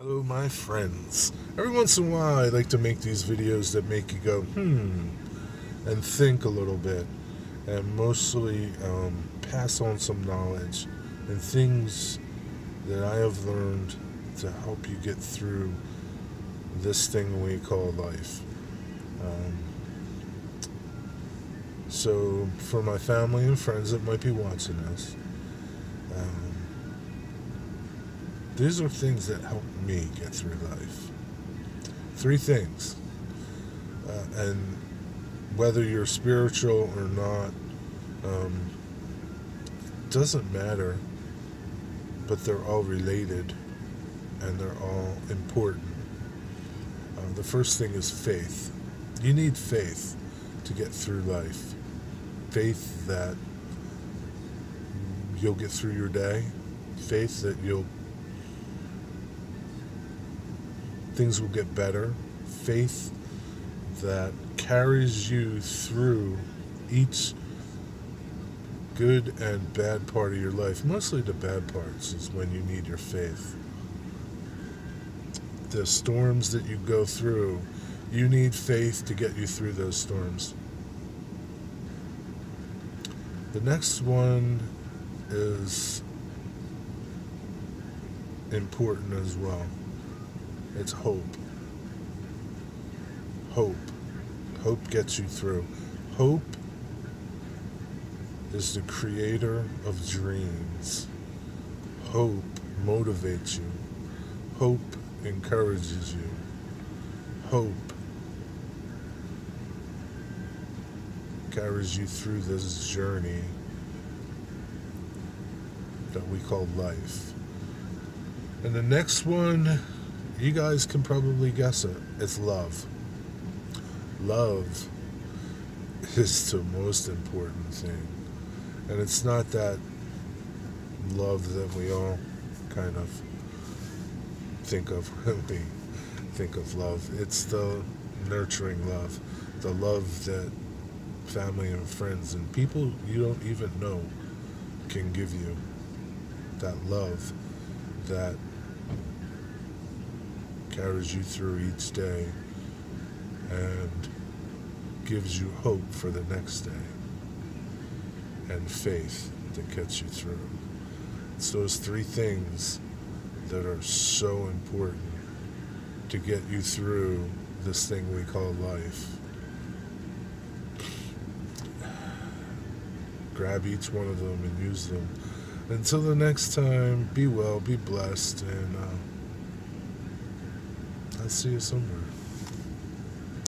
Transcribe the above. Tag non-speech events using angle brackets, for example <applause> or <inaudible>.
Hello, my friends. Every once in a while, I like to make these videos that make you go, hmm, and think a little bit, and mostly um, pass on some knowledge and things that I have learned to help you get through this thing we call life. Um, so, for my family and friends that might be watching this, these are things that help me get through life. Three things. Uh, and whether you're spiritual or not, um, doesn't matter, but they're all related and they're all important. Uh, the first thing is faith. You need faith to get through life. Faith that you'll get through your day. Faith that you'll things will get better. Faith that carries you through each good and bad part of your life. Mostly the bad parts is when you need your faith. The storms that you go through, you need faith to get you through those storms. The next one is important as well. It's hope. Hope. Hope gets you through. Hope is the creator of dreams. Hope motivates you. Hope encourages you. Hope carries you through this journey that we call life. And the next one you guys can probably guess it. It's love. Love is the most important thing. And it's not that love that we all kind of think of <laughs> when we think of love. It's the nurturing love, the love that family and friends and people you don't even know can give you. That love that carries you through each day and gives you hope for the next day and faith that gets you through. It's those three things that are so important to get you through this thing we call life. Grab each one of them and use them. Until the next time, be well, be blessed, and uh, I'll see you somewhere.